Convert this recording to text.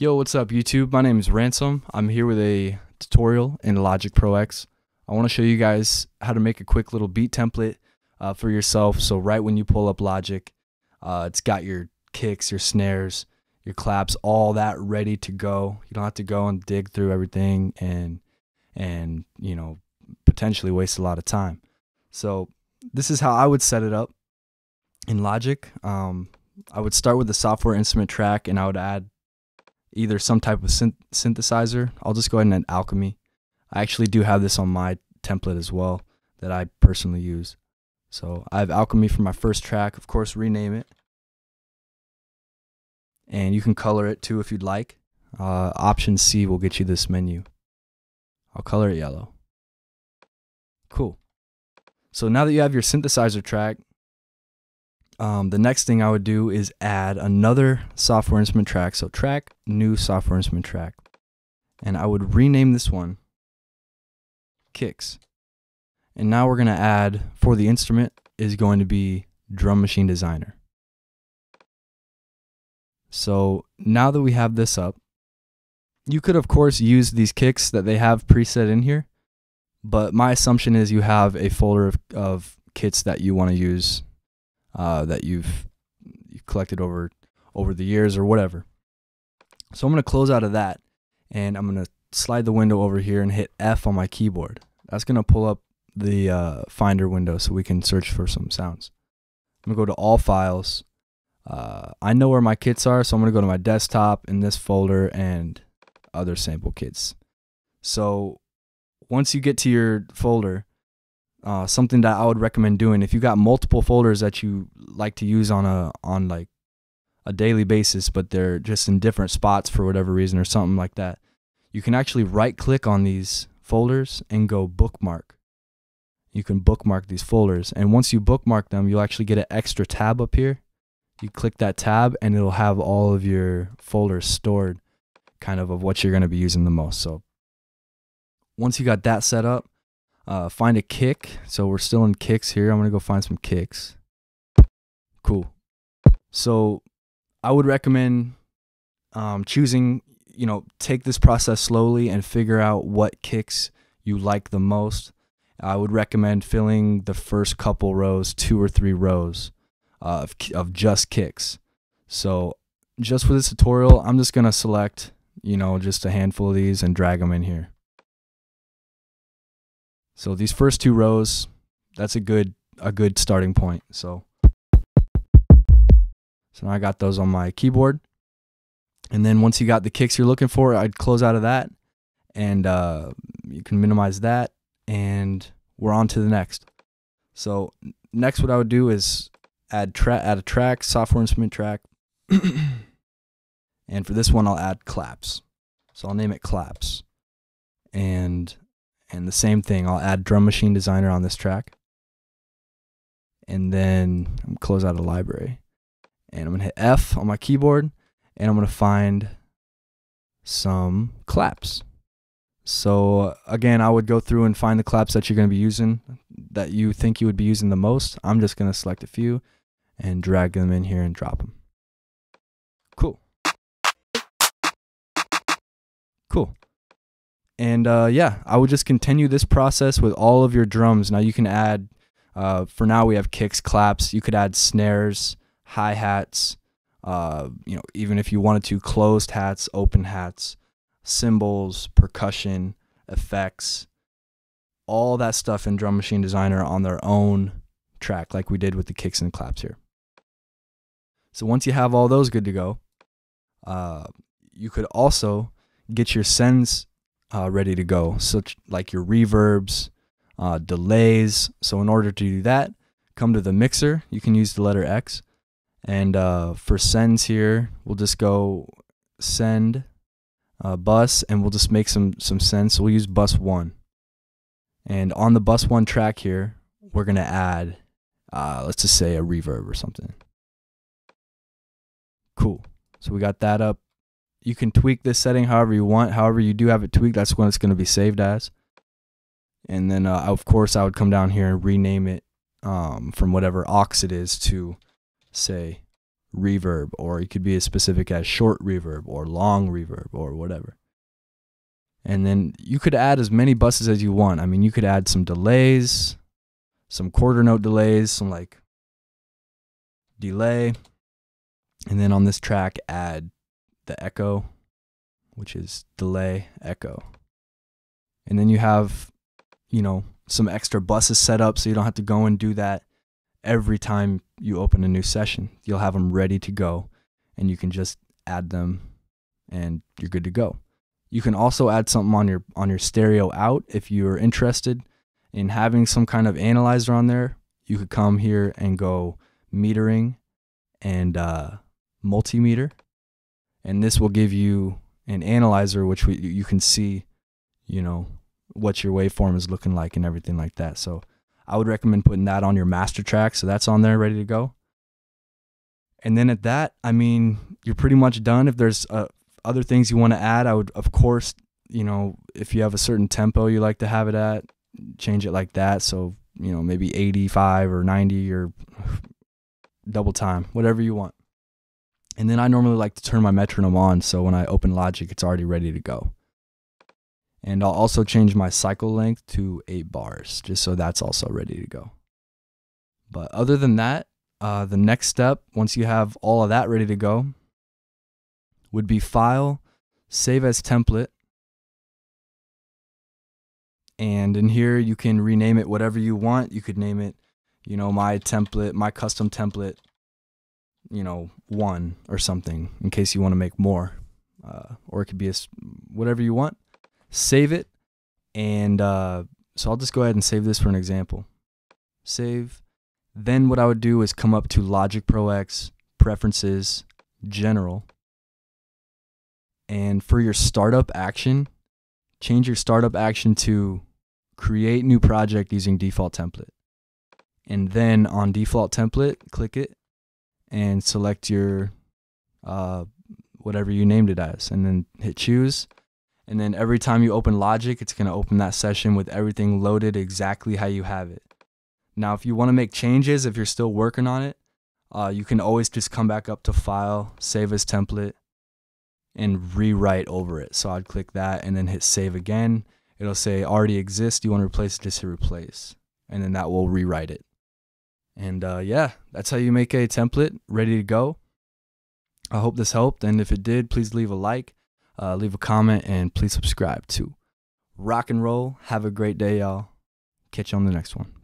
Yo, what's up YouTube? My name is Ransom. I'm here with a tutorial in Logic Pro X. I want to show you guys how to make a quick little beat template uh, for yourself. So right when you pull up Logic, uh, it's got your kicks, your snares, your claps, all that ready to go. You don't have to go and dig through everything and and you know potentially waste a lot of time. So this is how I would set it up in Logic. Um, I would start with the software instrument track and I would add either some type of synth- synthesizer. I'll just go ahead and add Alchemy. I actually do have this on my template as well that I personally use. So I have Alchemy for my first track. Of course, rename it. And you can color it too if you'd like. Uh, option C will get you this menu. I'll color it yellow. Cool. So now that you have your synthesizer track, um, the next thing I would do is add another software instrument track. So track, new software instrument track. And I would rename this one kicks. And now we're going to add for the instrument is going to be drum machine designer. So now that we have this up, you could of course use these kicks that they have preset in here, but my assumption is you have a folder of, of kits that you want to use uh, that you've, collected over over the years or whatever. So I'm going to close out of that and I'm going to slide the window over here and hit F on my keyboard. That's going to pull up the uh, Finder window so we can search for some sounds. I'm going to go to all files. Uh, I know where my kits are, so I'm going to go to my desktop in this folder and other sample kits. So once you get to your folder, uh, something that I would recommend doing if you got multiple folders that you like to use on a on like a daily basis, but they're just in different spots for whatever reason or something like that. You can actually right click on these folders and go bookmark. You can bookmark these folders, and once you bookmark them, you'll actually get an extra tab up here. You click that tab, and it'll have all of your folders stored, kind of of what you're going to be using the most. So once you got that set up, uh, find a kick. So we're still in kicks here. I'm going to go find some kicks. Cool. So I would recommend um, choosing, you know, take this process slowly and figure out what kicks you like the most. I would recommend filling the first couple rows, two or three rows of, of just kicks. So just for this tutorial, I'm just going to select, you know, just a handful of these and drag them in here. So these first two rows, that's a good a good starting point. So so now I got those on my keyboard. And then once you got the kicks you're looking for, I'd close out of that and uh, you can minimize that and we're on to the next. So next what I would do is add track add a track, software instrument track. and for this one I'll add claps. So I'll name it claps. And and the same thing, I'll add drum machine designer on this track. And then I'm close out a library. And I'm gonna hit F on my keyboard and I'm gonna find some claps. So again, I would go through and find the claps that you're gonna be using that you think you would be using the most. I'm just gonna select a few and drag them in here and drop them. Cool. Cool. And uh, yeah, I would just continue this process with all of your drums. Now you can add, uh, for now we have kicks, claps. You could add snares, hi hats. Uh, you know, even if you wanted to, closed hats, open hats, cymbals, percussion, effects, all that stuff in Drum Machine Designer on their own track, like we did with the kicks and claps here. So once you have all those good to go, uh, you could also get your sends uh, ready to go, such like your reverbs, uh, delays. So in order to do that, come to the mixer. You can use the letter X, and uh, for sends here, we'll just go send uh, bus, and we'll just make some some sends. So we'll use bus one, and on the bus one track here, we're gonna add, uh, let's just say a reverb or something. Cool. So we got that up you can tweak this setting however you want. However you do have it tweaked, that's what it's going to be saved as. And then, uh, of course, I would come down here and rename it um, from whatever aux it is to, say, reverb, or it could be as specific as short reverb or long reverb or whatever. And then you could add as many buses as you want. I mean, you could add some delays, some quarter note delays, some like delay. And then on this track, add the echo, which is delay, echo. And then you have, you know, some extra buses set up so you don't have to go and do that every time you open a new session. You'll have them ready to go and you can just add them and you're good to go. You can also add something on your on your stereo out if you're interested in having some kind of analyzer on there. You could come here and go metering and uh, multimeter, and this will give you an analyzer which we, you can see, you know, what your waveform is looking like and everything like that. So I would recommend putting that on your master track. So that's on there ready to go. And then at that, I mean, you're pretty much done. If there's uh, other things you want to add, I would, of course, you know, if you have a certain tempo you like to have it at, change it like that. So, you know, maybe 85 or 90 or double time, whatever you want. And then I normally like to turn my metronome on so when I open Logic, it's already ready to go. And I'll also change my cycle length to eight bars, just so that's also ready to go. But other than that, uh, the next step, once you have all of that ready to go, would be File, Save as Template. And in here, you can rename it whatever you want. You could name it, you know, my template, my custom template, you know, one or something in case you want to make more. Uh, or it could be a, whatever you want save it. And uh, so I'll just go ahead and save this for an example. Save. Then what I would do is come up to Logic Pro X, Preferences, General. And for your startup action, change your startup action to create new project using default template. And then on default template, click it and select your uh, whatever you named it as, and then hit choose. And then every time you open Logic, it's going to open that session with everything loaded exactly how you have it. Now, if you want to make changes, if you're still working on it, uh, you can always just come back up to File, Save as Template, and rewrite over it. So I'd click that and then hit Save again. It'll say already exists. You want to replace it, just hit Replace. And then that will rewrite it. And uh, yeah, that's how you make a template ready to go. I hope this helped. And if it did, please leave a like uh, leave a comment, and please subscribe to Rock and Roll. Have a great day, y'all. Catch you on the next one.